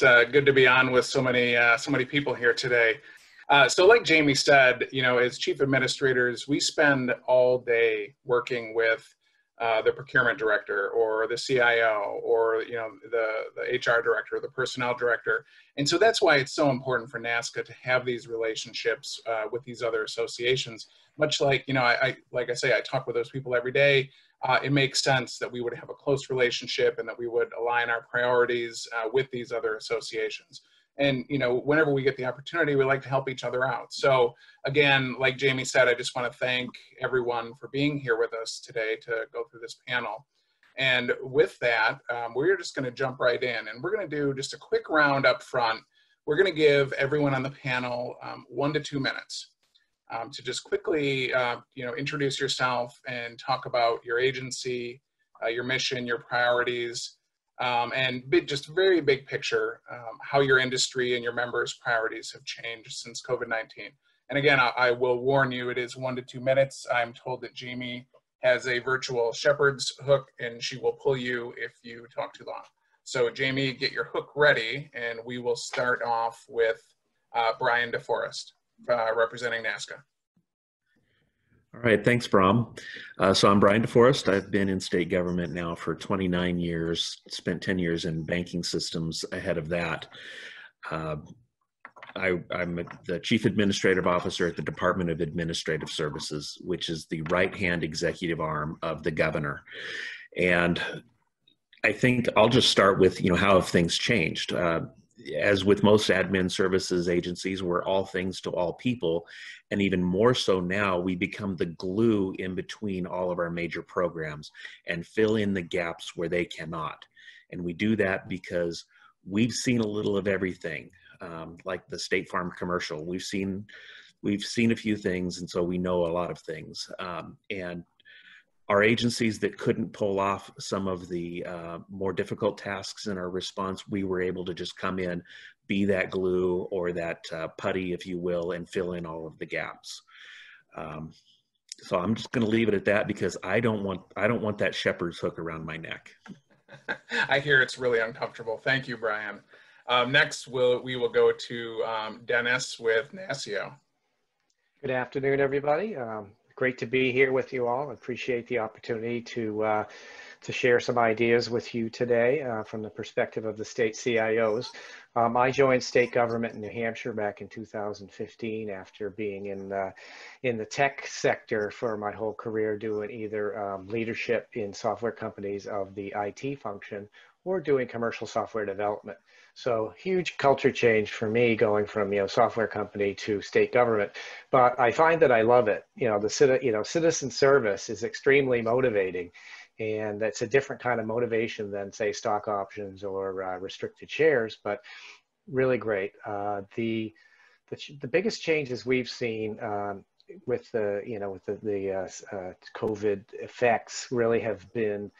It's uh, good to be on with so many uh, so many people here today. Uh, so, like Jamie said, you know, as chief administrators, we spend all day working with uh, the procurement director or the CIO or you know the the HR director, the personnel director, and so that's why it's so important for NASCA to have these relationships uh, with these other associations. Much like you know, I, I, like I say, I talk with those people every day. Uh, it makes sense that we would have a close relationship and that we would align our priorities uh, with these other associations. And you know whenever we get the opportunity we like to help each other out. So again like jamie said i just want to thank everyone for being here with us today to go through this panel. And with that um, we're just going to jump right in and we're going to do just a quick round up front. We're going to give everyone on the panel um, one to two minutes um, to just quickly uh, you know introduce yourself and talk about your agency uh, your mission your priorities um, and just very big picture, um, how your industry and your members' priorities have changed since COVID-19. And again, I, I, will warn you, it is one to two minutes. I'm told that Jamie has a virtual shepherd's hook and she will pull you if you talk too long. So Jamie, get your hook ready and we will start off with uh, Brian DeForest uh, representing NASCA. All right, thanks, Bram. Uh, so I'm Brian DeForest. I've been in state government now for 29 years, spent 10 years in banking systems ahead of that. Uh, I, am the Chief Administrative Officer at the Department of Administrative Services, which is the right-hand executive arm of the governor. And I think I'll just start with, you know, how have things changed? Uh, as with most admin services agencies, we're all things to all people. And even more so now, we become the glue in between all of our major programs and fill in the gaps where they cannot. And we do that because we've seen a little of everything, um, like the State Farm commercial. We've seen we've seen a few things, and so we know a lot of things. Um, and our agencies that couldn't pull off some of the uh, more difficult tasks in our response, we were able to just come in, be that glue or that uh, putty, if you will, and fill in all of the gaps. Um, so I'm just going to leave it at that because I don't want I don't want that shepherd's hook around my neck. I hear it's really uncomfortable. Thank you, Brian. Um, next, we'll, we will go to um, Dennis with NASCIO. Good afternoon, everybody. Um, great to be here with you all. Appreciate the opportunity to uh, to share some ideas with you today uh, from the perspective of the state CIOs. Um, I joined state government in New Hampshire back in 2015 after being in uh, in the tech sector for my whole career, doing either um, leadership in software companies of the IT function or doing commercial software development. So huge culture change for me going from, you know, software company to state government. But I find that I love it. You know, the you know, citizen service is extremely motivating. And that's a different kind of motivation than say stock options or uh, restricted shares, but really great. Uh, the, the, the biggest changes we've seen um, with the, you know, with the, the uh, uh COVID effects really have been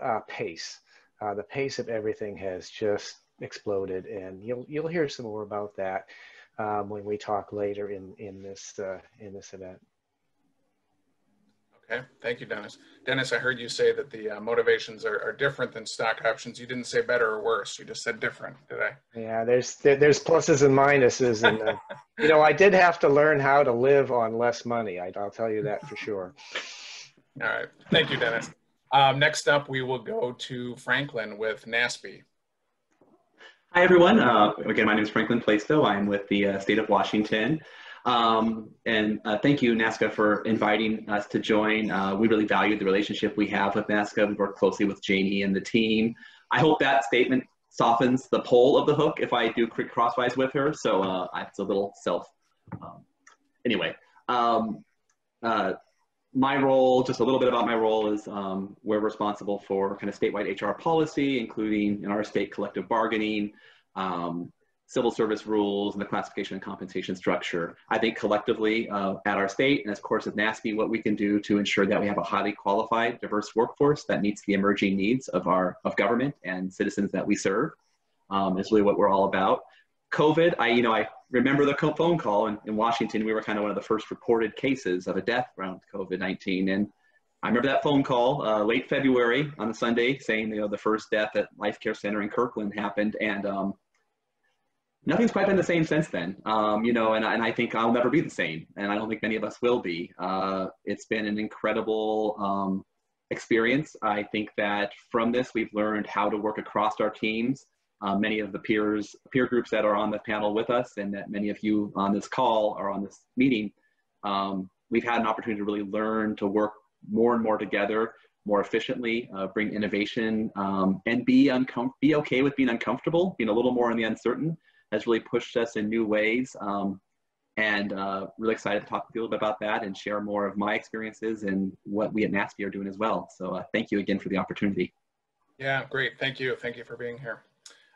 uh, pace. Uh, the pace of everything has just exploded, and you'll you'll hear some more about that um, when we talk later in in this uh, in this event. Okay, thank you, Dennis. Dennis, I heard you say that the uh, motivations are, are, different than stock options. You didn't say better or worse. You just said different, did I? Yeah, there's there, there's pluses and minuses, and uh, you know I did have to learn how to live on less money. I, will tell you that for sure. All right, thank you, Dennis. Um, next up, we will go to Franklin with NASPE. Hi, everyone. Uh, again, my name is Franklin Plaistow. I'm with the uh, state of Washington. Um, and uh, thank you, NASCA, for inviting us to join. Uh, we really value the relationship we have with NASCA. We work closely with Jamie and the team. I hope that statement softens the pull of the hook if I do quick crosswise with her. So uh, it's a little self. Um, anyway, um, uh, my role, just a little bit about my role, is um, we're responsible for kind of statewide HR policy, including in our state collective bargaining, um, civil service rules, and the classification and compensation structure. I think collectively uh, at our state, and of course at NASPE, what we can do to ensure that we have a highly qualified, diverse workforce that meets the emerging needs of our of government and citizens that we serve um, is really what we're all about. COVID, I, you know, I remember the phone call in, in Washington. We were kind of one of the first reported cases of a death around COVID-19. And I remember that phone call uh, late February on a Sunday saying, you know, the first death at Life Care Center in Kirkland happened. And um, nothing's quite been the same since then. Um, you know, and, and I think I'll never be the same, and I don't think many of us will be. Uh, it's been an incredible um, experience. I think that from this, we've learned how to work across our teams. Uh, many of the peers, peer groups that are on the panel with us, and that many of you on this call or on this meeting, um, we've had an opportunity to really learn to work more and more together, more efficiently, uh, bring innovation, um, and be uncom- be okay with being uncomfortable, being a little more in the uncertain has really pushed us in new ways. Um, and uh, really excited to talk with you a little bit about that and share more of my experiences and what we at NASPE are doing as well. So uh, thank you again for the opportunity. Yeah, great. Thank you. Thank you for being here.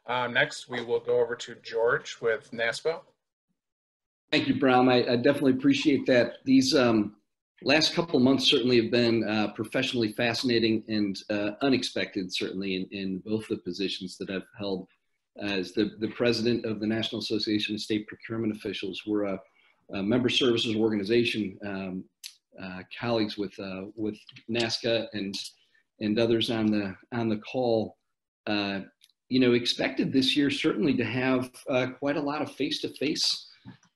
Uh, next, we will go over to George with NASPO. Thank you, Bram. I, I definitely appreciate that. These um, last couple months certainly have been uh, professionally fascinating and uh, unexpected, certainly in, in both the positions that I've held as the, the president of the National Association of State Procurement Officials. We're a, a member services organization, um, uh, colleagues with, uh, with NASCA and, and others on the, on the call. Uh, you know, expected this year certainly to have uh, quite a lot of face-to-face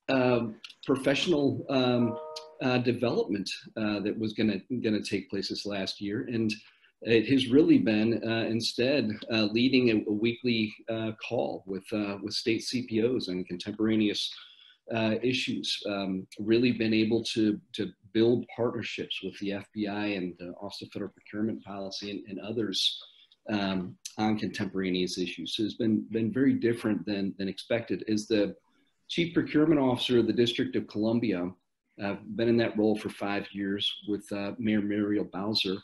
um, professional um, uh, development uh, that was going to going to take place this last year, and it has really been uh, instead uh, leading a, a weekly uh, call with uh, with state CPOs and contemporaneous uh, issues. Um, really been able to to build partnerships with the FBI and the Office of Federal Procurement Policy and, and others um, on contemporaneous issues. So it's been been very different than than expected. As the Chief Procurement Officer of the District of Columbia, I've been in that role for five years with uh, Mayor Muriel Bowser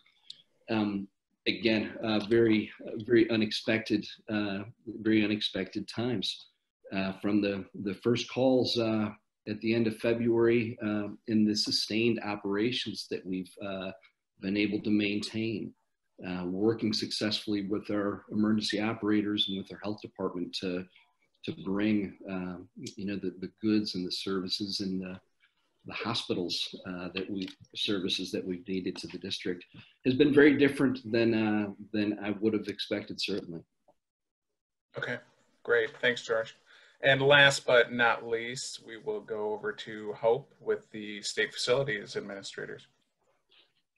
um, again, uh, very, very unexpected, uh, very unexpected times. Uh, from the, the first calls uh, at the end of February in the sustained operations that we've uh, been able to maintain, uh, working successfully with our emergency operators and with our health department to, to bring, um, you know, the, the goods and the services and the, the hospitals uh, that we services that we've needed to the district has been very different than uh, than I would have expected. Certainly. Okay, great. Thanks, George. And last but not least, we will go over to Hope with the state facilities administrators.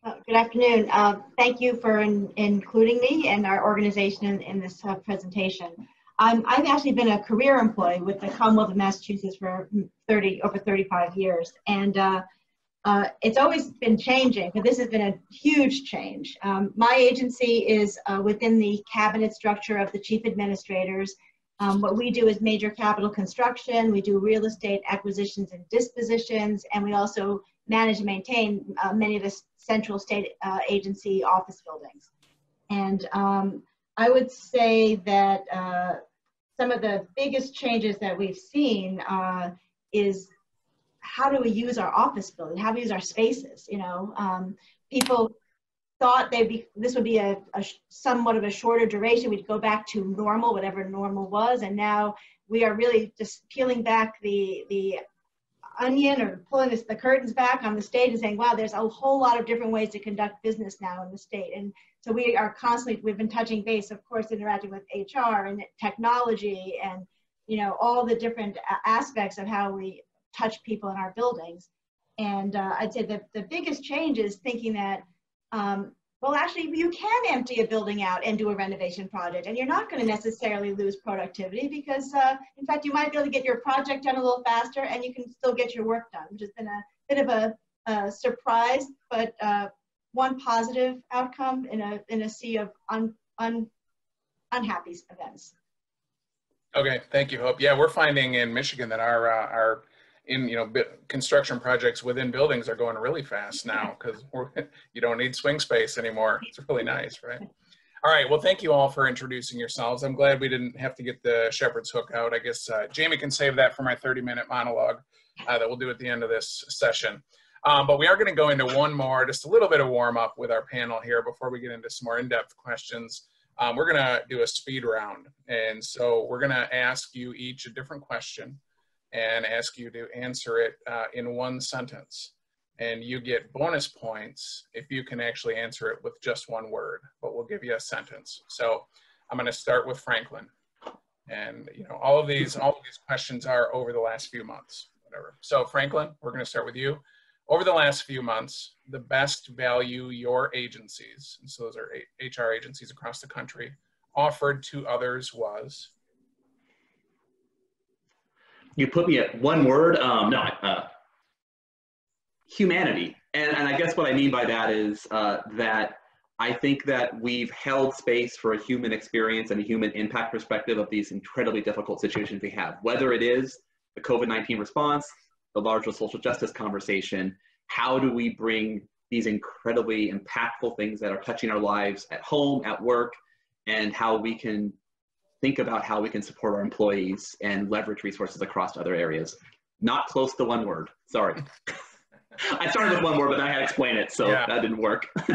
Uh, good afternoon. Uh, thank you for in, including me and our organization in, in this uh, presentation. I'm, I've actually been a career employee with the Commonwealth of Massachusetts for 30 over 35 years, and uh, uh, it's always been changing, but this has been a huge change. Um, my agency is within the cabinet structure of the chief administrators. Um, what we do is major capital construction. We do real estate acquisitions and dispositions, and we also manage and maintain uh, many of the central state uh, agency office buildings. And um, I would say that uh, some of the biggest changes that we've seen uh, is how do we use our office building? How do we use our spaces? You know, um, people thought they'd be this would be a, a, somewhat of a shorter duration. We'd go back to normal, whatever normal was, and now we are really just peeling back the the onion or pulling this, the curtains back on the state and saying, wow, there's a whole lot of different ways to conduct business now in the state. And so we are constantly, we've been touching base, of course, interacting with HR and technology and, you know, all the different aspects of how we touch people in our buildings. And uh, I'd say the, the biggest change is thinking that, um, well, actually, you can empty a building out and do a renovation project, and you're not going to necessarily lose productivity because, uh, in fact, you might be able to get your project done a little faster, and you can still get your work done, which has been a bit of a, a surprise, but uh, one positive outcome in a in a sea of un, un, unhappy events. Okay, thank you, Hope. Yeah, we're finding in Michigan that our uh, our in you know construction projects within buildings are going really fast now because you don't need swing space anymore. It's really nice, right? All right. Well, thank you all for introducing yourselves. I'm glad we didn't have to get the shepherd's hook out. I guess uh, Jamie can save that for my 30 minute monologue uh, that we'll do at the end of this session. Um, but we are going to go into one more, just a little bit of warm up with our panel here before we get into some more in-depth questions. Um, we're going to do a speed round. And so we're going to ask you each a different question and ask you to answer it uh, in one sentence. And you get bonus points if you can actually answer it with just one word, but we'll give you a sentence. So I'm going to start with Franklin. And you know, all of these, all of these questions are over the last few months, whatever. So Franklin, we're going to start with you. Over the last few months, the best value your agencies, and so those are HR agencies across the country, offered to others was? You put me at one word. Um, no, uh, humanity. And, and I guess what I mean by that is uh, that I think that we've held space for a human experience and a human impact perspective of these incredibly difficult situations we have, whether it is the COVID 19 response, the larger social justice conversation. How do we bring these incredibly impactful things that are touching our lives at home, at work, and how we can think about how we can support our employees and leverage resources across other areas? Not close to one word. Sorry. I started with one word, but I had to explain it, so yeah. that didn't work.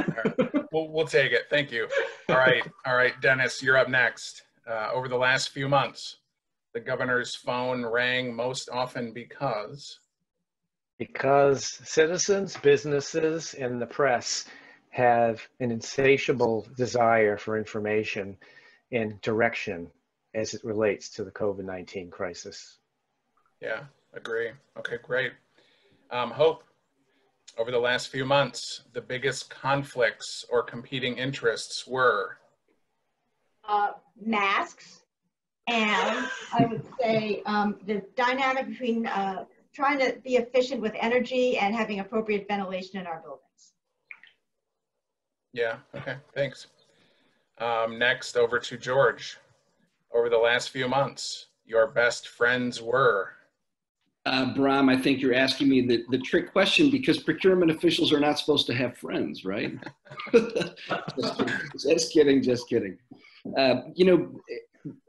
we'll, we'll take it. Thank you. All right. All right, Dennis, you're up next. Uh, over the last few months, the governor's phone rang most often because? Because citizens, businesses, and the press have an insatiable desire for information and direction as it relates to the COVID 19 crisis. Yeah, agree. Okay, great. Um, Hope, over the last few months, the biggest conflicts or competing interests were? Uh, masks, and I would say um, the dynamic between uh, trying to be efficient with energy and having appropriate ventilation in our buildings. Yeah, okay, thanks. Um, next, over to George. Over the last few months, your best friends were? Uh, Bram, I think you're asking me the, the trick question because procurement officials are not supposed to have friends, right? just, kidding, just kidding, just kidding. Uh, you know,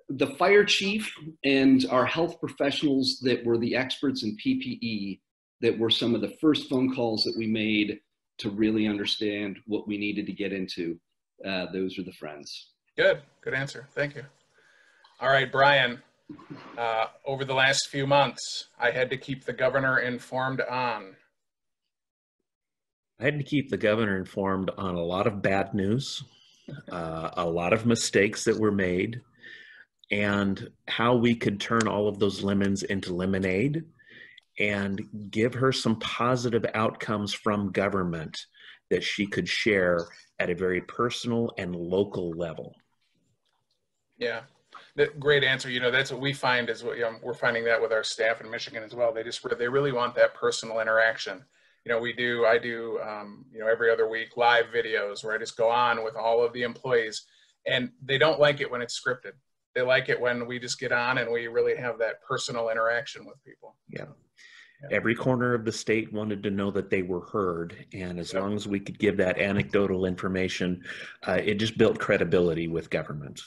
the fire chief and our health professionals that were the experts in PPE that were some of the first phone calls that we made to really understand what we needed to get into. Uh, those are the friends. Good, good answer. Thank you. All right, Brian, uh, over the last few months, I had to keep the governor informed on. I had to keep the governor informed on a lot of bad news, uh, a lot of mistakes that were made, and how we could turn all of those lemons into lemonade and give her some positive outcomes from government that she could share at a very personal and local level. Yeah, great answer. You know, that's what we find is what you know, we're finding that with our staff in Michigan as well. They just they really want that personal interaction. You know, we do. I do. Um, you know, every other week live videos where I just go on with all of the employees, and they don't like it when it's scripted. They like it when we just get on and we really have that personal interaction with people. Yeah. yeah. Every corner of the state wanted to know that they were heard, and as long as we could give that anecdotal information, uh, it just built credibility with government.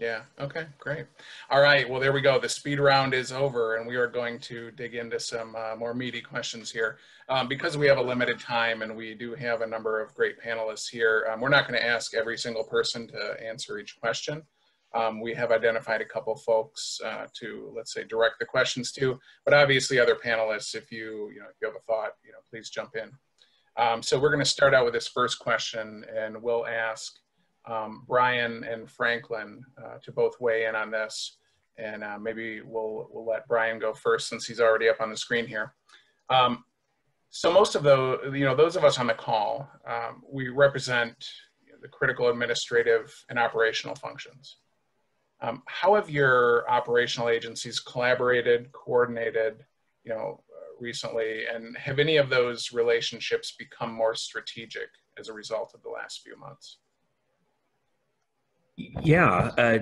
Yeah. Okay. Great. All right. Well, there we go. The speed round is over, and we are going to dig into some uh, more meaty questions here. Um, because we have a limited time and we do have a number of great panelists here, um, we're not going to ask every single person to answer each question. Um, we have identified a couple folks uh, to, let's say, direct the questions to, but obviously other panelists, if you, you know, if you have a thought, you know, please jump in. Um, so we're going to start out with this first question, and we'll ask um, Brian and Franklin uh, to both weigh in on this. And uh, maybe we'll, we'll let Brian go first since he's already up on the screen here. Um, so most of the, you know, those of us on the call, um, we represent the critical administrative and operational functions. Um, how have your operational agencies collaborated, coordinated, you know, recently, and have any of those relationships become more strategic as a result of the last few months? Yeah, uh,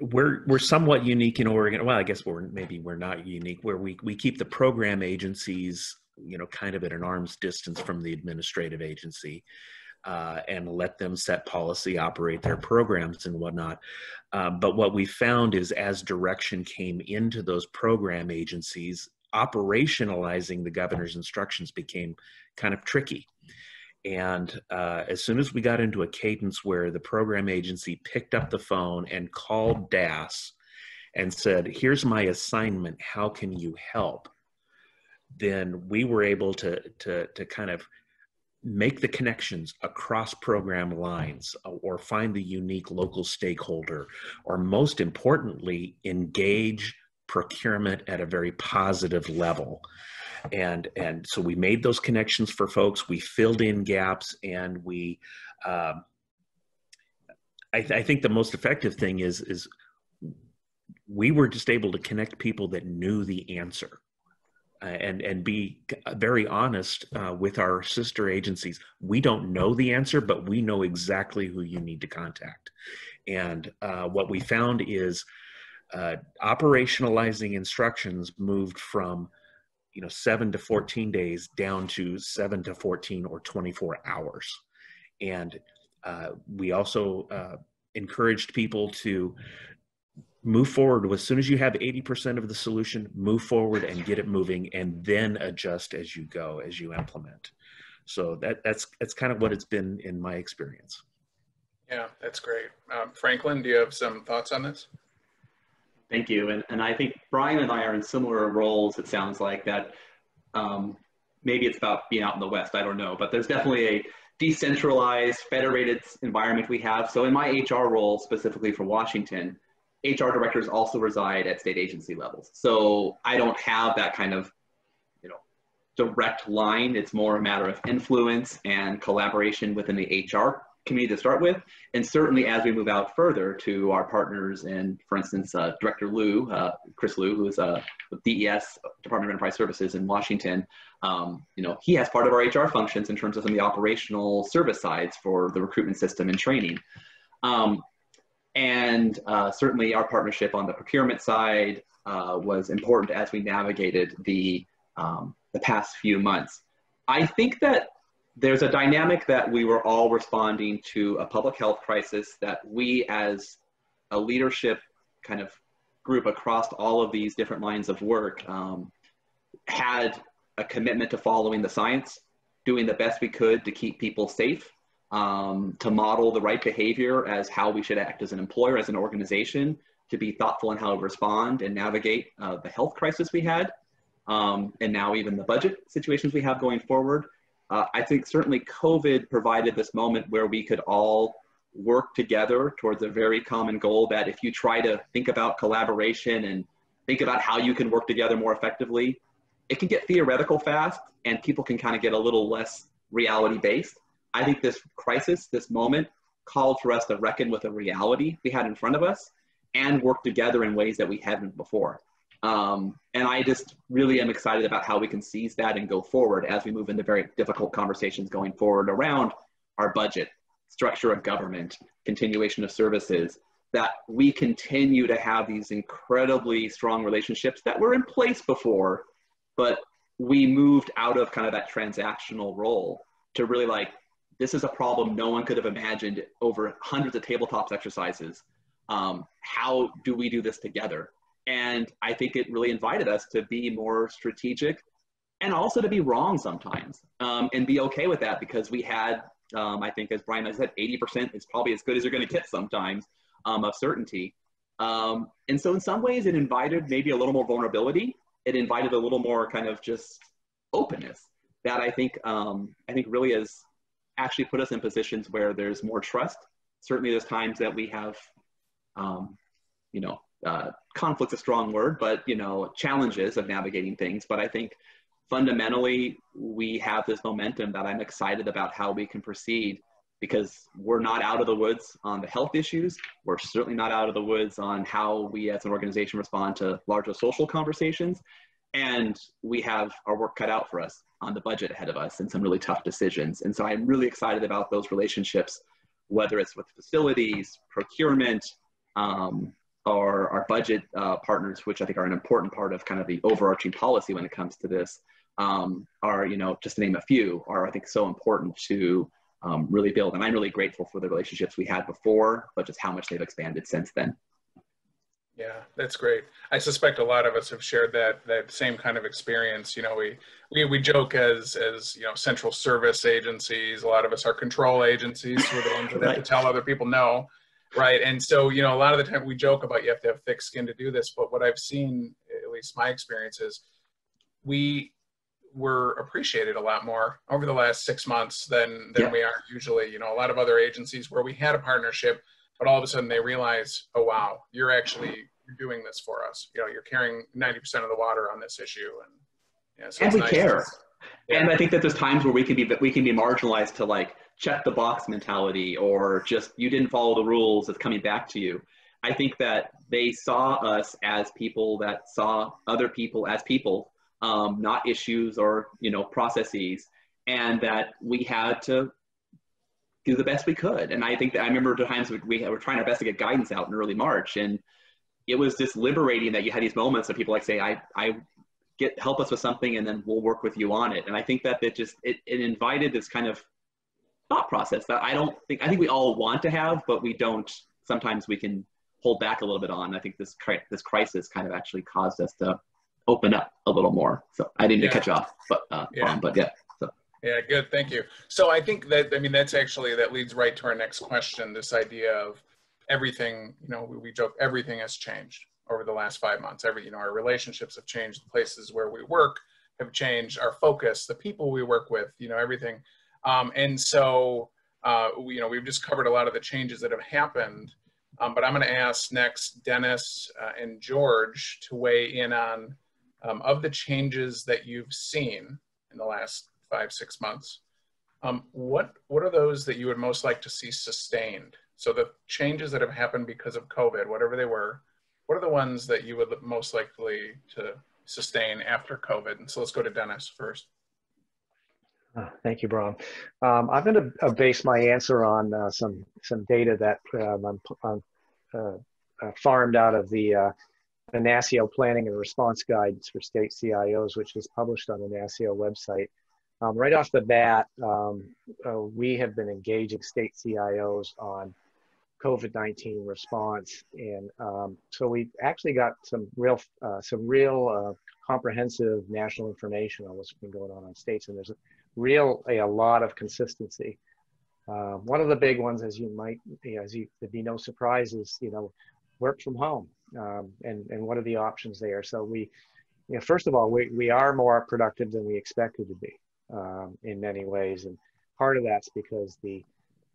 we're we're somewhat unique in Oregon. Well, I guess we're maybe we're not unique where we we keep the program agencies, you know, kind of at an arm's distance from the administrative agency. Uh, and let them set policy, operate their programs and whatnot. Uh, but what we found is as direction came into those program agencies, operationalizing the governor's instructions became kind of tricky. And uh, as soon as we got into a cadence where the program agency picked up the phone and called DAS and said, Here's my assignment, how can you help? Then we were able to, to, to kind of make the connections across program lines uh, or find the unique local stakeholder or most importantly engage procurement at a very positive level and and so we made those connections for folks we filled in gaps and we um, I, th- I think the most effective thing is is we were just able to connect people that knew the answer uh, and and be very honest uh, with our sister agencies. We don't know the answer, but we know exactly who you need to contact. And uh, what we found is uh, operationalizing instructions moved from you know seven to 14 days down to seven to 14 or 24 hours. And uh, we also uh, encouraged people to move forward. As soon as you have 80% of the solution move forward and get it moving and then adjust as you go as you implement. So that that's that's kind of what it's been in my experience. Yeah that's great. Um, franklin do you have some thoughts on this thank you and, and i think brian and i are in similar roles it sounds like that um, maybe it's about being out in the west i don't know but there's definitely a decentralized federated environment we have so in my hr role specifically for washington HR directors also reside at state agency levels. So I don't have that kind of, you know, direct line. It's more a matter of influence and collaboration within the HR community to start with. And certainly as we move out further to our partners and for instance, uh, Director Liu, uh, Chris Liu, who is uh, with DES, Department of Enterprise Services in Washington, um, you know, he has part of our HR functions in terms of some of the operational service sides for the recruitment system and training. Um, and uh, certainly our partnership on the procurement side uh, was important as we navigated the, um, the past few months. I think that there's a dynamic that we were all responding to a public health crisis that we as a leadership kind of group across all of these different lines of work um, had a commitment to following the science, doing the best we could to keep people safe, um, to model the right behavior as how we should act as an employer, as an organization, to be thoughtful in how to respond and navigate uh, the health crisis we had, um, and now even the budget situations we have going forward. Uh, I think certainly COVID provided this moment where we could all work together towards a very common goal that if you try to think about collaboration and think about how you can work together more effectively, it can get theoretical fast and people can kind of get a little less reality based. I think this crisis, this moment, called for us to reckon with a reality we had in front of us and work together in ways that we hadn't before. Um, and I just really am excited about how we can seize that and go forward as we move into very difficult conversations going forward around our budget, structure of government, continuation of services, that we continue to have these incredibly strong relationships that were in place before, but we moved out of kind of that transactional role to really like this is a problem no one could have imagined over hundreds of tabletops exercises. Um, how do we do this together? And I think it really invited us to be more strategic and also to be wrong sometimes um, and be okay with that because we had, um, I think, as Brian has said, 80% is probably as good as you're going to get sometimes um, of certainty. Um, and so, in some ways, it invited maybe a little more vulnerability. It invited a little more kind of just openness that I think um, I think really has actually put us in positions where there's more trust. Certainly, there's times that we have, um, you know, uh, conflict's a strong word, but you know, challenges of navigating things. But I think fundamentally, we have this momentum that I'm excited about how we can proceed because we're not out of the woods on the health issues. We're certainly not out of the woods on how we as an organization respond to larger social conversations and we have our work cut out for us on the budget ahead of us and some really tough decisions. And so I'm really excited about those relationships, whether it's with facilities, procurement, um, or our budget uh, partners, which I think are an important part of kind of the overarching policy when it comes to this, um, are, you know, just to name a few, are I think so important to um, really build. And I'm really grateful for the relationships we had before, but just how much they've expanded since then. Yeah, that's great. I suspect a lot of us have shared that that same kind of experience. You know, we we, we joke as as you know central service agencies. A lot of us are control agencies. We're the ones that right. have to tell other people no, right? And so you know, a lot of the time we joke about you have to have thick skin to do this. But what I've seen, at least my experience is, we we're appreciated a lot more over the last six months than than Yeah. we are usually. You know, a lot of other agencies where we had a partnership, but all of a sudden they realize, oh wow, you're actually you're doing this for us. You know, you're carrying ninety percent of the water on this issue, and yeah, so And it's we nice care. Yeah. And I think that there's times where we can be we can be marginalized to like check the box mentality or just you didn't follow the rules. It's coming back to you. I think that they saw us as people that saw other people as people, um, not issues or you know processes, and that we had to do the best we could. And I think that I remember the times we we were trying our best to get guidance out in early March, and it was just liberating that you had these moments of people like say, I I get help us with something and then we'll work with you on it and i think that it just it, it invited this kind of thought process that i don't think i think we all want to have but we don't sometimes we can hold back a little bit on i think this this crisis kind of actually caused us to open up a little more so i didn't Yeah. catch off but uh Yeah. um, but yeah Yeah, good. Thank you. So I think that I mean that's actually that leads right to our next question. This idea of everything. You know, we, we joke everything has changed over the last five months. Every you know our relationships have changed. The places where we work have changed. Our focus, the people we work with. You know, everything. Um, and so uh, we, you know we've just covered a lot of the changes that have happened. Um, but I'm going to ask next Dennis uh, and George to weigh in on um, of the changes that you've seen in the last five, six months. Um, what what are those that you would most like to see sustained? So the changes that have happened because of COVID, whatever they were, what are the ones that you would most likely to sustain after COVID? And so let's go to Dennis first. Uh, Thank you, Bram. Um, I'm going to base my answer on uh, some some data that um, I'm, I'm uh, uh, farmed out of the uh, the NASCIO Planning and Response Guidance for State CIOs, which is published on the NASCIO website. Um, right off the bat, um, uh, we have been engaging state CIOs on COVID-19 response, and um, so we actually got some real uh, some real uh, comprehensive national information on what's been going on on states, and there's a real a, lot of consistency. Uh, one of the big ones, as you might, as you, there'd be no surprise, is you know, work from home, um, and and what are the options there? So we, you know, first of all, we we are more productive than we expected to be um, in many ways, and part of that's because the,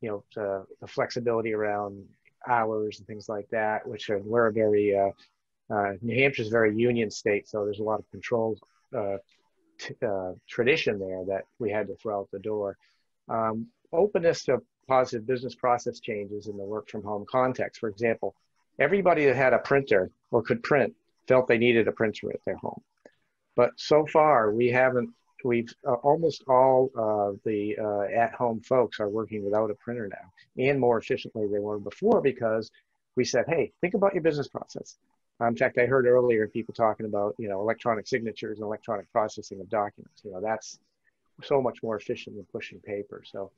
you know, the, the flexibility around hours and things like that, which are we're a very uh, uh, New Hampshire's very union state, so there's a lot of control uh, uh, tradition there that we had to throw out the door. Um, openness to positive business process changes in the work from home context. For example, everybody that had a printer or could print felt they needed a printer at their home. But so far, we haven't, we've uh, almost all uh, the uh, at home folks are working without a printer now and more efficiently than they were before because we said, hey, think about your business process. In fact, I heard earlier people talking about, you know, electronic signatures and electronic processing of documents. You know, that's so much more efficient than pushing paper. So,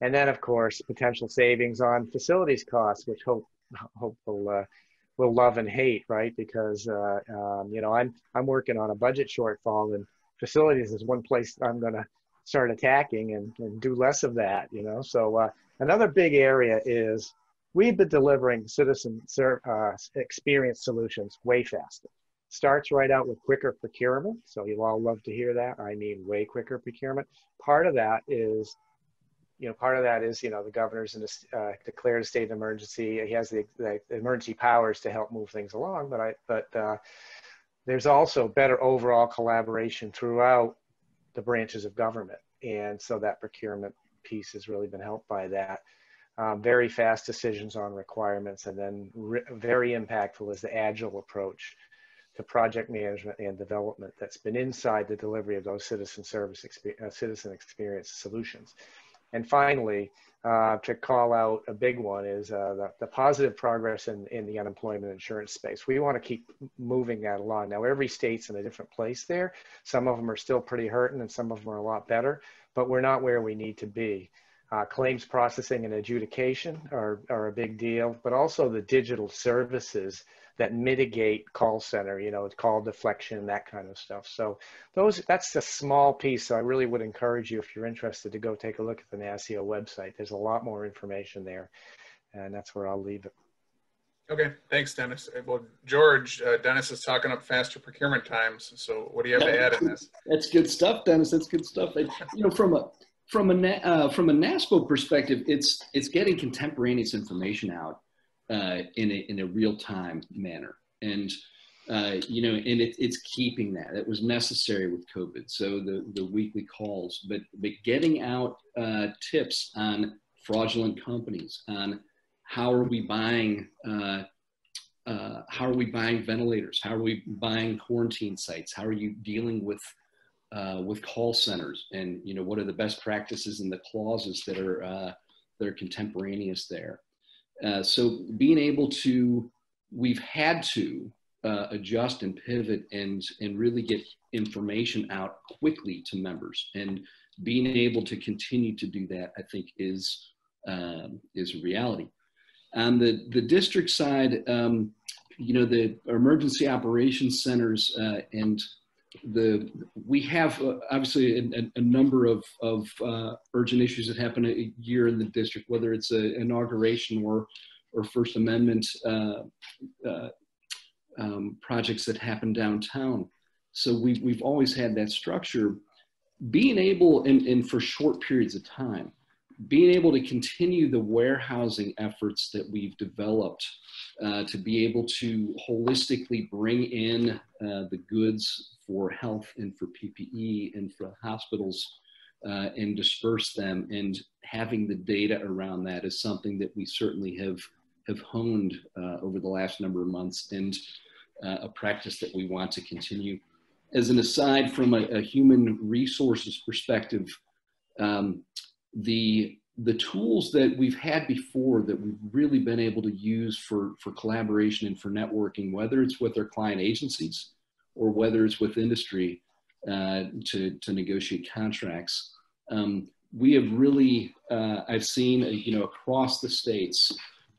and then of course, potential savings on facilities costs, which hope, hope will, uh, will love and hate, right? Because, uh, um, you know, I'm, I'm working on a budget shortfall and facilities is one place I'm going to start attacking and, and do less of that, you know? So, uh, another big area is we've been delivering citizen uh, experience solutions way faster. Starts right out with quicker procurement. So you'll all love to hear that. I mean, way quicker procurement. Part of that is, you know, part of that is, you know, the governor's in a, uh, declared a state of emergency. He has the, the, emergency powers to help move things along. But I, but uh, there's also better overall collaboration throughout the branches of government, and so that procurement piece has really been helped by that um, very fast decisions on requirements, and then very impactful is the agile approach to project management and development that's been inside the delivery of those citizen service uh, citizen experience solutions. And finally, uh, to call out a big one is uh, the, the, positive progress in, in the unemployment insurance space. We want to keep moving that along. Now, every state's in a different place there. Some of them are still pretty hurting and some of them are a lot better, but we're not where we need to be. Uh, claims processing and adjudication are, are a big deal, but also the digital services that mitigate call center, you know, call deflection, that kind of stuff. So those that's a small piece. So I really would encourage you, if you're interested, to go take a look at the NASCIO website. There's a lot more information there, and that's where I'll leave it. Okay, thanks, Dennis. Uh, well, George, uh, Dennis is talking up faster procurement times. So, what do you have to add in this? That's good stuff, Dennis. That's good stuff. you know, from a from a uh, from a NASPO perspective, it's it's getting contemporaneous information out uh, in a in a real time manner, and uh, you know, and it, it's keeping that. It was necessary with COVID, so the the weekly calls, but but getting out uh, tips on fraudulent companies, on how are we buying. Uh, uh, how are we buying ventilators? How are we buying quarantine sites? How are you dealing with uh, with call centers? And you know, what are the best practices and the clauses that are uh, that are contemporaneous there? Uh, so being able to, we've had to uh, adjust and pivot and and really get information out quickly to members, and being able to continue to do that, I think, is um, is a reality. On the, the district side, um, you know, the emergency operations centers uh, and the we have uh, obviously a, a, number of, of uh, urgent issues that happen a year in the district, whether it's an inauguration or or First Amendment uh, uh, um, projects that happen downtown. So we've, we've always had that structure. Being able, and, and for short periods of time, being able to continue the warehousing efforts that we've developed uh, to be able to holistically bring in uh, the goods for health and for PPE and for hospitals uh, and disperse them and having the data around that is something that we certainly have have honed uh, over the last number of months and uh, a practice that we want to continue. As an aside from a, a human resources perspective, um, the the tools that we've had before that we've really been able to use for, for collaboration and for networking, whether it's with our client agencies or whether it's with industry uh, to, to negotiate contracts, um, we have really, uh, I've seen, uh, you know, across the states,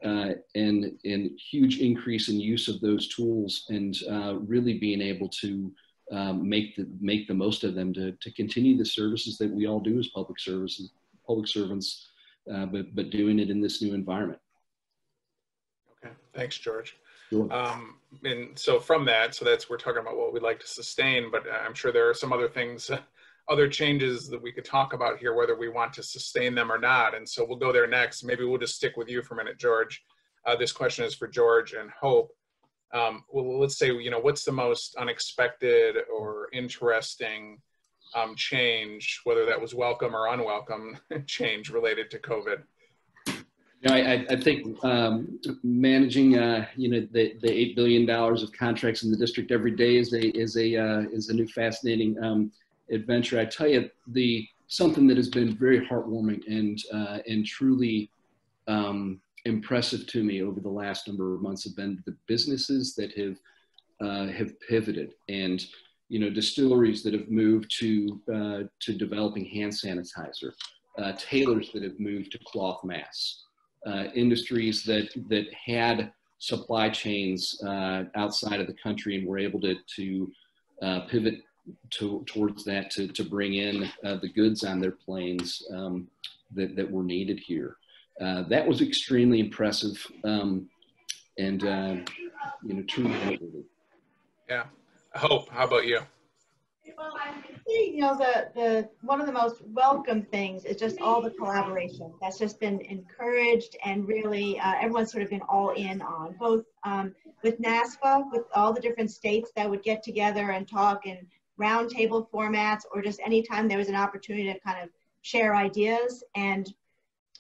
uh, and, and huge increase in use of those tools and uh, really being able to um, make, the, make the most of them to, to continue the services that we all do as public services public servants, uh, but, but doing it in this new environment. Okay, thanks, George. Um, and so from that, so that's, we're talking about what we'd like to sustain, but I'm sure there are some other things, other changes that we could talk about here, whether we want to sustain them or not. And so we'll go there next. Maybe we'll just stick with you for a minute, George. Uh, this question is for George and Hope. Um, well, let's say, you know, what's the most unexpected or interesting um, change, whether that was welcome or unwelcome change related to COVID? You know, I, I think um, managing, uh, you know, the, the eight billion dollars of contracts in the district every day is a is a uh, is a new fascinating um, adventure. I tell you, the something that has been very heartwarming and uh, and truly um, impressive to me over the last number of months have been the businesses that have uh, have pivoted and you know, distilleries that have moved to, uh, to developing hand sanitizer, uh, tailors that have moved to cloth masks, industries that, that had supply chains uh, outside of the country and were able to, to uh, pivot to, towards that to, to bring in uh, the goods on their planes um, that, that were needed here. that was extremely impressive um, and, you know, truly. Yeah. Hope, how about you? Well, I think, you know, the, the, one of the most welcome things is just all the collaboration that's just been encouraged and really uh, everyone's sort of been all in on, both um, with NASFA, with all the different states that would get together and talk in roundtable formats, or just anytime there was an opportunity to kind of share ideas and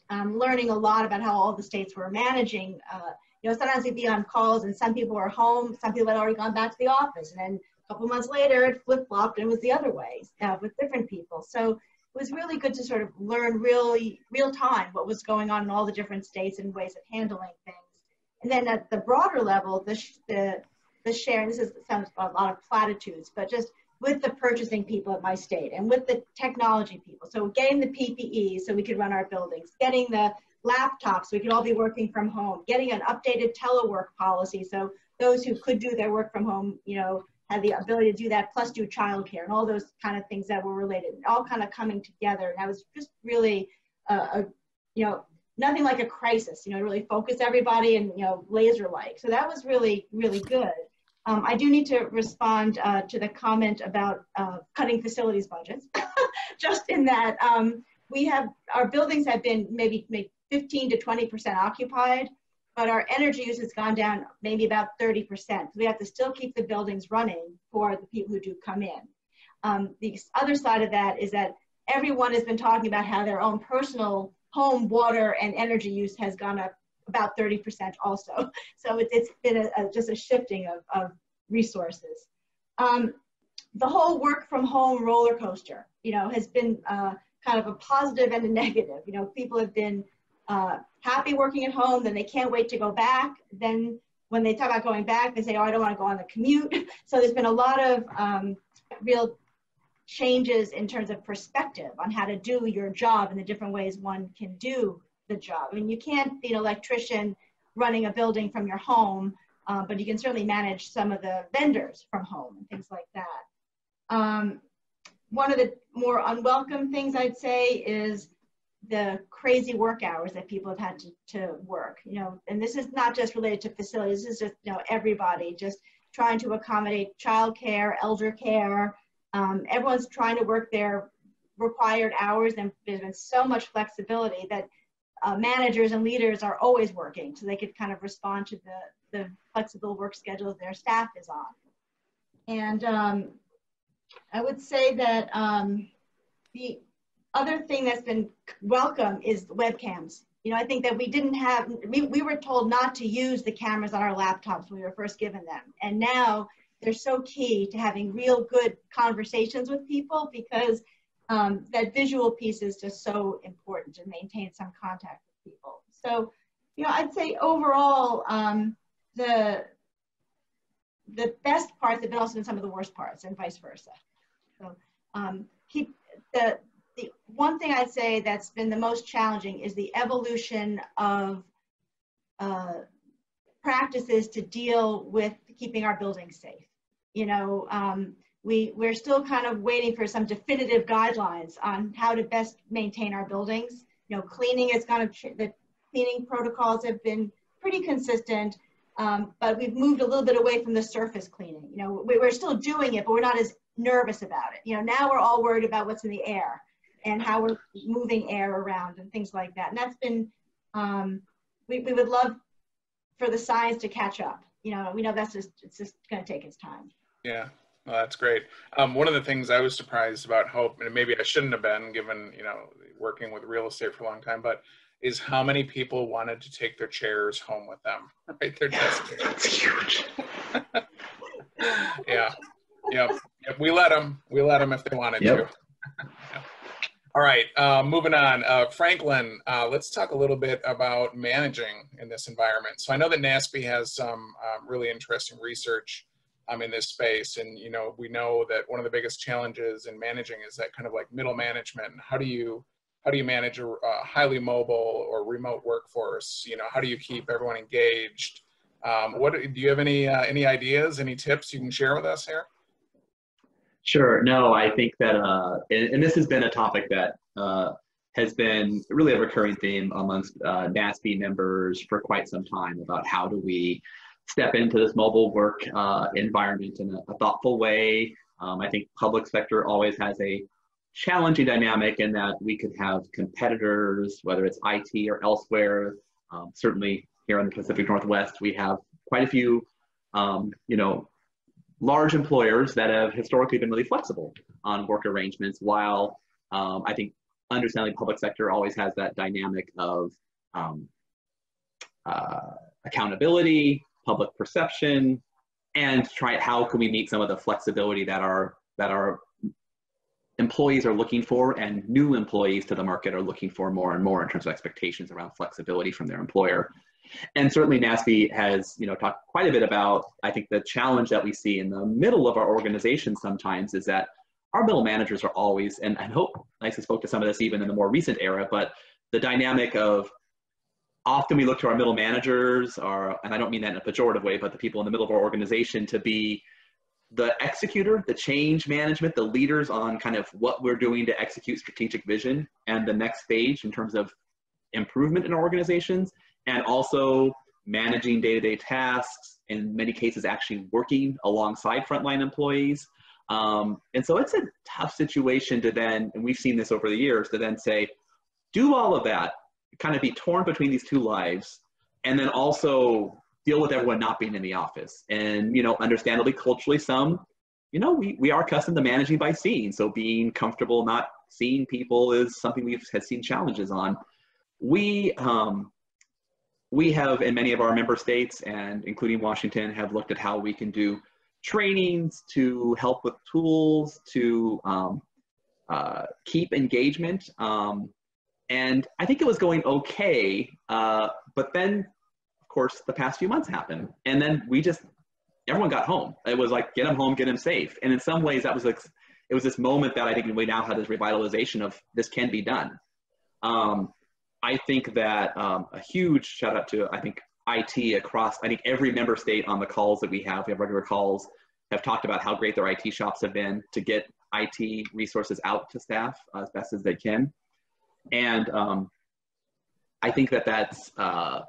um, learning a lot about how all the states were managing uh, you know, sometimes we'd be on calls and some people were home, some people had already gone back to the office, and then couple months later it flip flopped and was the other way uh, with different people. So it was really good to sort of learn really real time what was going on in all the different states and ways of handling things. And then at the broader level, the the the sharing. This is sounds a lot of platitudes, but just with the purchasing people at my state and with the technology people. So getting the PPE so we could run our buildings, getting the laptops, we could all be working from home, getting an updated telework policy. So those who could do their work from home, you know, had the ability to do that, plus do childcare and all those kind of things that were related, all kind of coming together. And I was just really, uh, a, you know, nothing like a crisis, you know, really focus everybody and, you know, laser like. So that was really, really good. Um, I do need to respond uh, to the comment about uh, cutting facilities budgets, just in that um, we have, our buildings have been maybe, maybe 15 to 20% occupied, but our energy use has gone down maybe about 30%. So we have to still keep the buildings running for the people who do come in. Um, the other side of that is that everyone has been talking about how their own personal home water and energy use has gone up about 30% also. So it, has been a, a, just a shifting of, of resources. Um, the whole work from home roller coaster, you know, has been uh, kind of a positive and a negative. You know, people have been uh, happy working at home, then they can't wait to go back. Then when they talk about going back, they say, oh, I don't want to go on the commute. so there's been a lot of um, real changes in terms of perspective on how to do your job and the different ways one can do the job. I mean, you can't be an electrician running a building from your home, uh, but you can certainly manage some of the vendors from home and things like that. Um, one of the more unwelcome things I'd say is the crazy work hours that people have had to, to work, you know, and this is not just related to facilities, this is just, you know, everybody just trying to accommodate childcare, elder care, um, everyone's trying to work their required hours and there's been so much flexibility that uh, managers and leaders are always working so they could kind of respond to the, the flexible work schedules their staff is on. And um, I would say that um, the other thing that's been welcome is webcams. You know, I think that we didn't have, we, we were told not to use the cameras on our laptops when we were first given them. And now they're so key to having real good conversations with people because um, that visual piece is just so important to maintain some contact with people. So, you know, I'd say overall, um, the the best parts have been also been some of the worst parts, and vice versa. So, um, keep the the one thing I'd say that's been the most challenging is the evolution of uh, practices to deal with keeping our buildings safe. You know, um, we, we're still kind of waiting for some definitive guidelines on how to best maintain our buildings. You know, cleaning is kind of, the cleaning protocols have been pretty consistent, um, but we've moved a little bit away from the surface cleaning. You know, we, we're still doing it, but we're not as nervous about it. You know, now we're all worried about what's in the air and how we're moving air around and things like that. And that's been, um, we, we would love for the science to catch up. You know, we know that's just, it's just going to take its time. Yeah, well, that's great. Um, one of the things I was surprised about Hope, and maybe I shouldn't have been given, you know, working with real estate for a long time, but is how many people wanted to take their chairs home with them, right? Their desk That's huge. yeah, yep. yep. We let them. We let them if they wanted yep. to. All right, uh, moving on. Uh, Franklin, uh, let's talk a little bit about managing in this environment. So I know that NASPE has some um, really interesting research um, in this space, and you know we know that one of the biggest challenges in managing is that kind of like middle management. How do you how do you manage a, a highly mobile or remote workforce? You know, how do you keep everyone engaged? Um, what do you have any uh, any ideas, any tips you can share with us here? Sure. No, I think that, uh, and, and, this has been a topic that uh, has been really a recurring theme amongst uh, NASPE members for quite some time about how do we step into this mobile work uh, environment in a, a thoughtful way. Um, I think public sector always has a challenging dynamic in that we could have competitors, whether it's IT or elsewhere. Um, certainly here in the Pacific Northwest, we have quite a few, um, you know, large employers that have historically been really flexible on work arrangements, while um, I think understanding public sector always has that dynamic of um, uh, accountability, public perception, and try how can we meet some of the flexibility that our that our employees are looking for and new employees to the market are looking for more and more in terms of expectations around flexibility from their employer. And certainly NASPE has, you know, talked quite a bit about, I think the challenge that we see in the middle of our organization sometimes is that our middle managers are always, and I hope NICE spoke to some of this even in the more recent era, but the dynamic of often we look to our middle managers, or, and I don't mean that in a pejorative way, but the people in the middle of our organization to be the executor, the change management, the leaders on kind of what we're doing to execute strategic vision and the next stage in terms of improvement in our organizations and also managing day-to-day tasks in many cases actually working alongside frontline employees. Um, and so it's a tough situation to then and we've seen this over the years to then say do all of that kind of be torn between these two lives and then also deal with everyone not being in the office. And you know understandably culturally some you know we, we are accustomed to managing by seeing. So being comfortable not seeing people is something we've had seen challenges on. We um, we have in many of our member states and including Washington have looked at how we can do trainings to help with tools to um, uh, keep engagement. Um, and I think it was going okay, uh, but then of course the past few months happened and then we just, everyone got home. It was like, get them home, get them safe. And in some ways that was like, it was this moment that I think we now have this revitalization of this can be done. Um, I think that um, a huge shout out to I think IT across I think every member state on the calls that we have, we have regular calls, have talked about how great their IT shops have been to get IT resources out to staff as best as they can, and um, I think that that's uh,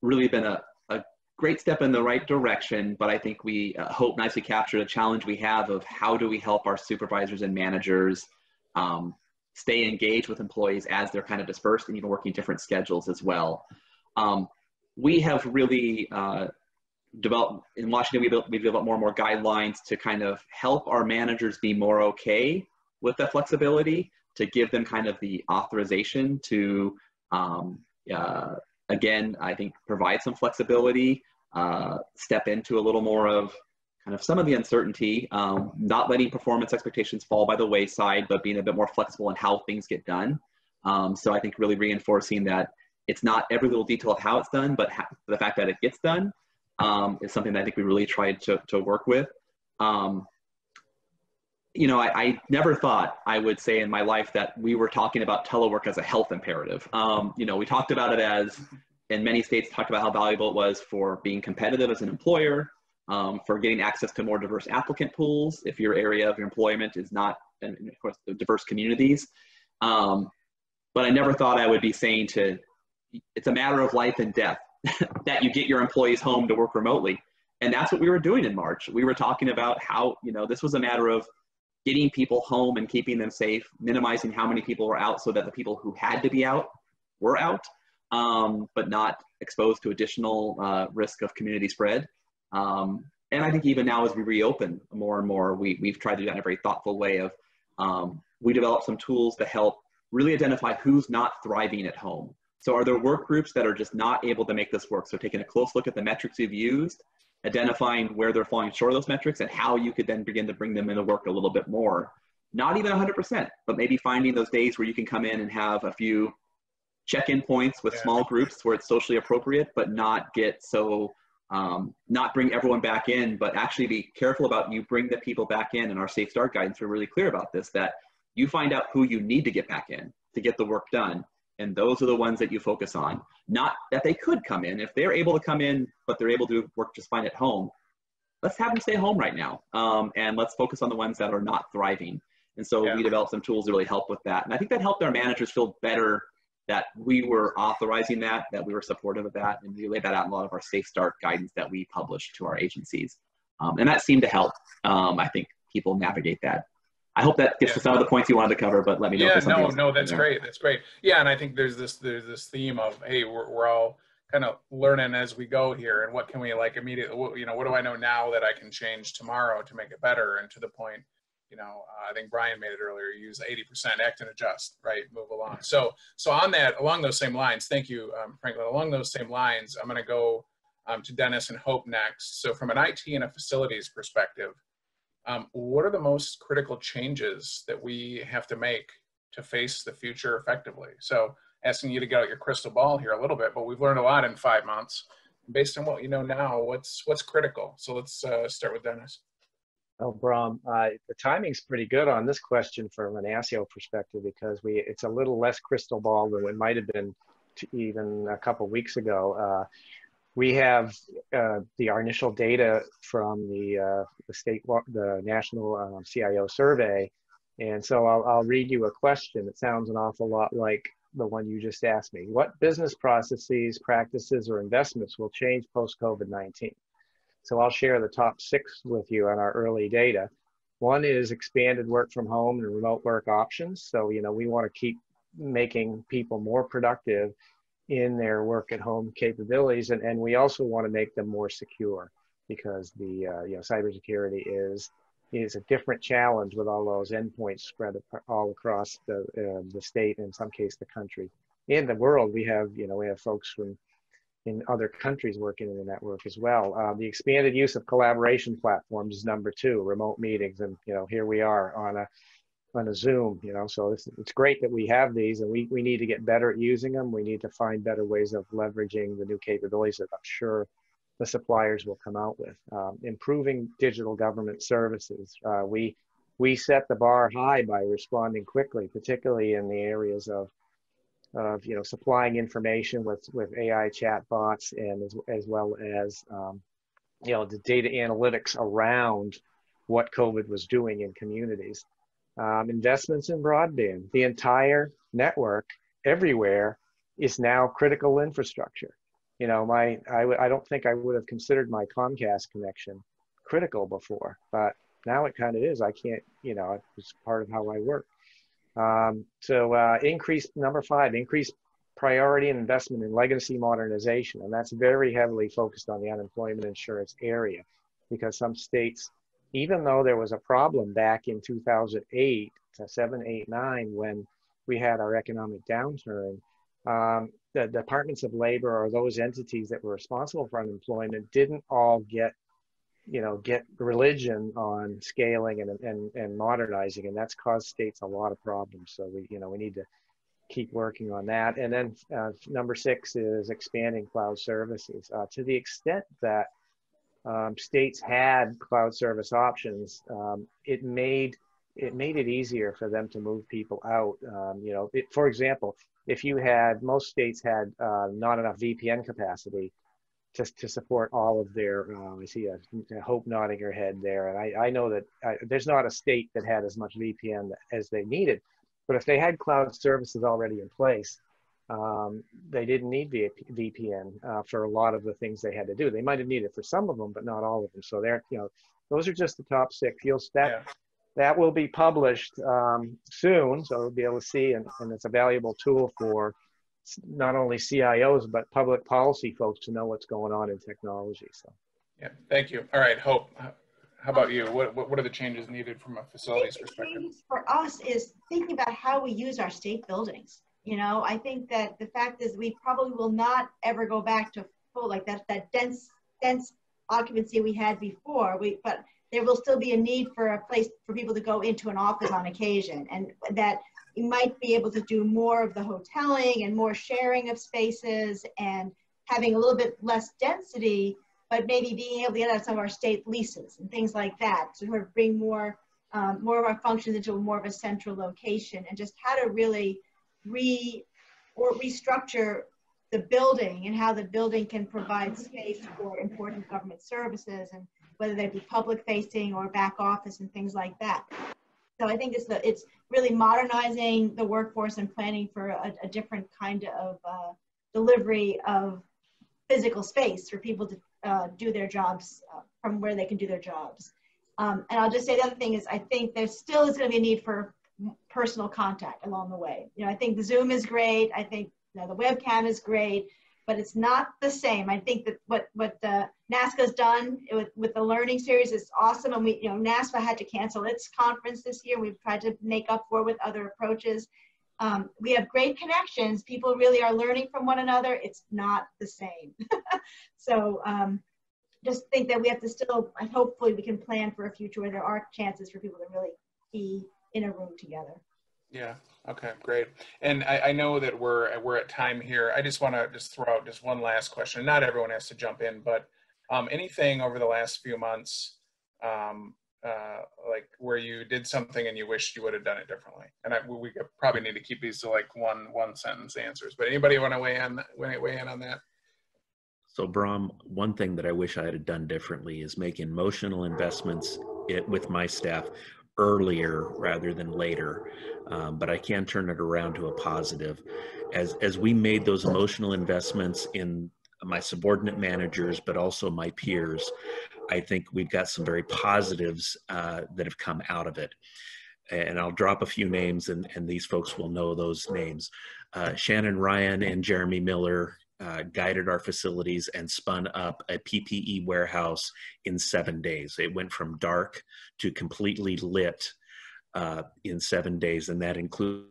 really been a, a great step in the right direction. But I think we uh, hope nicely captured a challenge we have of how do we help our supervisors and managers um, stay engaged with employees as they're kind of dispersed and even working different schedules as well. Um, we have really uh, developed, in Washington, we built, we developed more and more guidelines to kind of help our managers be more okay with the flexibility, to give them kind of the authorization to, um, uh, again, I think provide some flexibility, uh, step into a little more of kind of some of the uncertainty, um, not letting performance expectations fall by the wayside, but being a bit more flexible in how things get done. Um, so I think really reinforcing that it's not every little detail of how it's done, but the fact that it gets done um, is something that I think we really tried to, to work with. Um, you know, I, I, never thought I would say in my life that we were talking about telework as a health imperative. Um, you know, we talked about it as, in many states, talked about how valuable it was for being competitive as an employer, um, for getting access to more diverse applicant pools if your area of employment is not, and of course, diverse communities. Um, but I never thought I would be saying to, it's a matter of life and death that you get your employees home to work remotely. And that's what we were doing in March. We were talking about how, you know, this was a matter of getting people home and keeping them safe, minimizing how many people were out so that the people who had to be out were out, um, but not exposed to additional uh, risk of community spread. Um, and I think even now as we reopen more and more, we, we've tried to do that in a very thoughtful way of, um, we developed some tools to help really identify who's not thriving at home. So are there work groups that are just not able to make this work? So taking a close look at the metrics you've used, identifying where they're falling short of those metrics and how you could then begin to bring them into work a little bit more. Not even 100%, but maybe finding those days where you can come in and have a few check-in points with yeah. small groups where it's socially appropriate, but not get so um, not bring everyone back in, but actually be careful about you bring the people back in. And our safe start guidance, we're really clear about this, that you find out who you need to get back in to get the work done. And those are the ones that you focus on. Not that they could come in. If they're able to come in, but they're able to work just fine at home, let's have them stay home right now. Um, and let's focus on the ones that are not thriving. And so yeah. we developed some tools to really help with that. And I think that helped our managers feel better that we were authorizing that, that we were supportive of that, and we laid that out in a lot of our Safe Start guidance that we published to our agencies. Um, and that seemed to help, um, I think, people navigate that. I hope that gets yeah. to some of the points you wanted to cover, but let me know. If there's something. Yeah, no, no, that's great. That's great. Yeah, and I think there's this there's this theme of hey, we're, we're all kind of learning as we go here, and what can we like immediately? You know, what do I know now that I can change tomorrow to make it better? And to the point you know, uh, I think Brian made it earlier, use 80% act and adjust, right? Move along. So, so on that, along those same lines, thank you, um, Franklin, along those same lines, I'm going to go um, to Dennis and Hope next. So from an IT and a facilities perspective, um, what are the most critical changes that we have to make to face the future effectively? So asking you to get out your crystal ball here a little bit, but we've learned a lot in five months. Based on what you know now, what's what's critical? So let's uh, start with Dennis. Oh, Bram, uh, the timing's pretty good on this question from a NASCIO perspective because we it's a little less crystal ball than it might have been even a couple weeks ago. Uh, we have uh, the our initial data from the uh, the state the national um, CIO survey, and so I'll, I'll read you a question. It sounds an awful lot like the one you just asked me. What business processes, practices, or investments will change post COVID 19? So I'll share the top six with you on our early data. One is expanded work from home and remote work options. So, you know, we want to keep making people more productive in their work at home capabilities. And, and we also want to make them more secure because the, uh, you know, cybersecurity is, is a different challenge with all those endpoints spread all across the, uh, the state, in some case the country. In the world, we have, you know, we have folks from in other countries working in the network as well. Uh, the expanded use of collaboration platforms is number two, remote meetings. And, you know, here we are on a, on a Zoom, you know, so it's, it's great that we have these and we, we need to get better at using them. We need to find better ways of leveraging the new capabilities that I'm sure the suppliers will come out with. Um, improving digital government services. Uh, we, we set the bar high by responding quickly, particularly in the areas of of you know supplying information with with AI chatbots and as, as well as um, you know the data analytics around what COVID was doing in communities. Um, investments in broadband, the entire network everywhere is now critical infrastructure. You know, my I w- I don't think I would have considered my Comcast connection critical before, but now it kind of is. I can't, you know, it's part of how I work. Um, so uh, increased number five, increase priority and investment in legacy modernization. And that's very heavily focused on the unemployment insurance area because some states, even though there was a problem back in 2008 to 7, 8, 9, when we had our economic downturn, um, the departments of labor or those entities that were responsible for unemployment didn't all get you know, get religion on scaling and, and, and modernizing, and that's caused states a lot of problems. So we, you know, we need to keep working on that. And then uh, number six is expanding cloud services. Uh, to the extent that um, states had cloud service options, um, it made it made it easier for them to move people out. Um, you know, it, for example, if you had most states had uh, not enough VPN capacity, to, to support all of their, um, I see a, a, Hope nodding her head there. And I, I know that I, there's not a state that had as much VPN as they needed, but if they had cloud services already in place, um, they didn't need VPN uh, for a lot of the things they had to do. They might have needed it for some of them, but not all of them. So they're, you know, those are just the top six. You'll that yeah. that will be published um, soon, so you'll be able to see, and, and it's a valuable tool for not only CIOs but public policy folks to know what's going on in technology. So, yeah, thank you. All right, Hope. How about you? What, what are the changes needed from a facilities perspective? For us is thinking about how we use our state buildings. You know, I think that the fact is we probably will not ever go back to full like that that dense dense occupancy we had before. We but there will still be a need for a place for people to go into an office on occasion and that you might be able to do more of the hoteling and more sharing of spaces and having a little bit less density, but maybe being able to get out some of our state leases and things like that to sort of bring more, um, more of our functions into more of a central location and just how to really re or restructure the building and how the building can provide space for important government services and whether they be public facing or back office and things like that. So I think it's the, it's really modernizing the workforce and planning for a, a different kind of uh, delivery of physical space for people to uh, do their jobs uh, from where they can do their jobs. Um, and I'll just say the other thing is I think there still is going to be a need for personal contact along the way. You know, I think the Zoom is great. I think you know, the webcam is great but it's not the same. I think that what what uh, NASFA done with, with the learning series is awesome, and we you know NASFA had to cancel its conference this year. We've tried to make up for with other approaches. Um, we have great connections. People really are learning from one another. It's not the same. so um, just think that we have to still, hopefully we can plan for a future where there are chances for people to really be in a room together. Yeah. Okay. Great. And I, I know that we're we're at time here. I just want to just throw out just one last question. Not everyone has to jump in, but um, anything over the last few months, um, uh, like where you did something and you wished you would have done it differently. And I, we could probably need to keep these to like one one sentence answers. But anybody want to weigh in weigh in on that? So Bram, one thing that I wish I had done differently is make emotional investments it, with my staff earlier rather than later. Um, but I can turn it around to a positive. As, as we made those emotional investments in my subordinate managers, but also my peers, I think we've got some very positives uh, that have come out of it. And I'll drop a few names, and, and these folks will know those names. Uh, Shannon Ryan and Jeremy Miller uh, guided our facilities and spun up a PPE warehouse in seven days. It went from dark to completely lit uh, in seven days, and that includes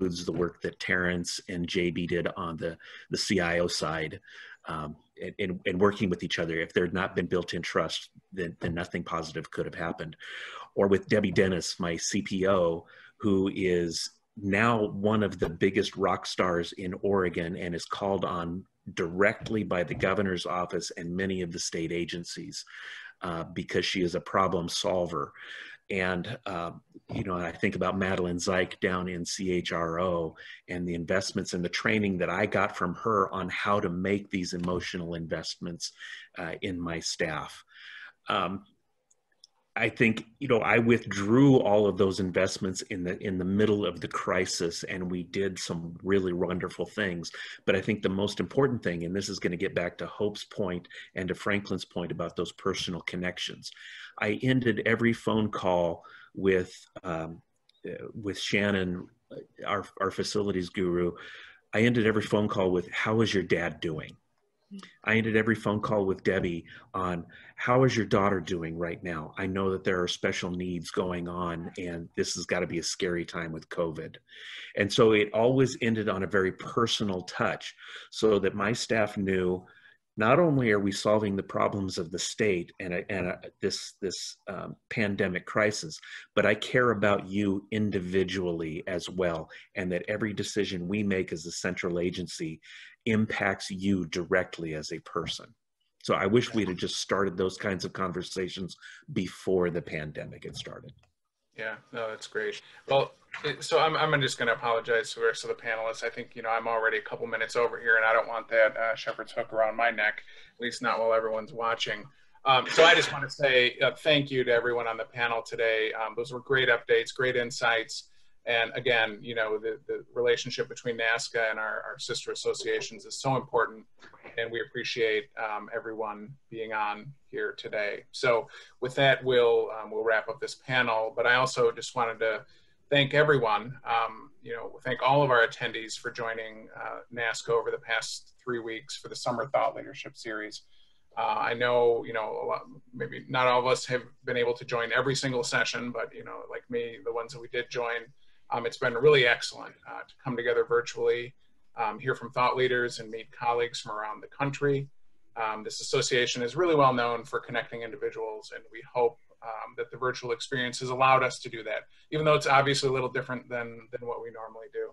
the work that Terrence and JB did on the, the CIO side um, and, and, working with each other. If there had not been built-in trust, then, then nothing positive could have happened. Or with Debbie Dennis, my CPO, who is now one of the biggest rock stars in Oregon and is called on directly by the governor's office and many of the state agencies uh, because she is a problem solver. And, uh, you know, I think about Madeline Zeich down in CHRO and the investments and the training that I got from her on how to make these emotional investments uh, in my staff. Um, I think you know I withdrew all of those investments in the in the middle of the crisis, and we did some really wonderful things. But I think the most important thing, and this is going to get back to Hope's point and to Franklin's point about those personal connections. I ended every phone call with um, uh, with Shannon, uh, our our facilities guru. I ended every phone call with "How is your dad doing?" I ended every phone call with Debbie on how is your daughter doing right now? I know that there are special needs going on, and this has got to be a scary time with COVID. And so it always ended on a very personal touch so that my staff knew not only are we solving the problems of the state and, a, and a, this, this um, pandemic crisis, but I care about you individually as well, and that every decision we make as a central agency impacts you directly as a person. So I wish we'd have just started those kinds of conversations before the pandemic had started. Yeah, no, that's great. Well, so I'm, I'm just going to apologize to the rest of the panelists. I think, you know, I'm already a couple minutes over here and I don't want that uh, shepherd's hook around my neck, at least not while everyone's watching. Um, so I just want to say uh, thank you to everyone on the panel today. Um, those were great updates, great insights. And again, you know, the, the relationship between NASCA and our, our sister associations is so important. And we appreciate um, everyone being on here today. So with that, we'll, um, we'll wrap up this panel. But I also just wanted to thank everyone, um, you know, thank all of our attendees for joining uh, NASCA over the past three weeks for the Summer Thought Leadership Series. Uh, I know, you know, lot, maybe not all of us have been able to join every single session, but, you know, like me, the ones that we did join, um, it's been really excellent uh, to come together virtually, um, hear from thought leaders and meet colleagues from around the country. Um, this association is really well known for connecting individuals and we hope um, that the virtual experience has allowed us to do that, even though it's obviously a little different than, than what we normally do.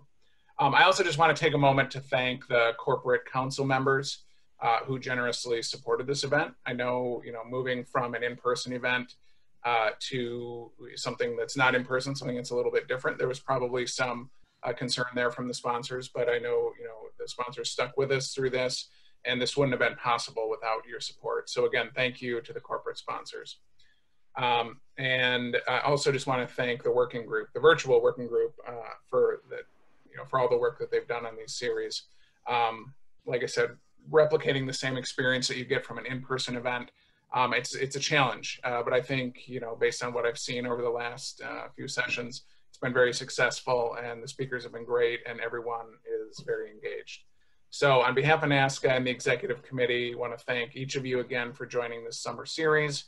Um, I also just want to take a moment to thank the corporate council members uh, who generously supported this event. I know, you know, moving from an in-person event uh, to something that's not in person, something that's a little bit different. There was probably some uh, concern there from the sponsors, but I know you know the sponsors stuck with us through this, and this wouldn't have been possible without your support. So again, thank you to the corporate sponsors. Um, and I also just want to thank the working group, the virtual working group, uh, for the, you know, for all the work that they've done on these series. Um, like I said, replicating the same experience that you get from an in-person event um, it's it's a challenge. Uh, but I think you know, based on what I've seen over the last uh, few sessions, it's been very successful, and the speakers have been great, and everyone is very engaged. So, on behalf of NASCA and the executive committee, I want to thank each of you again for joining this summer series.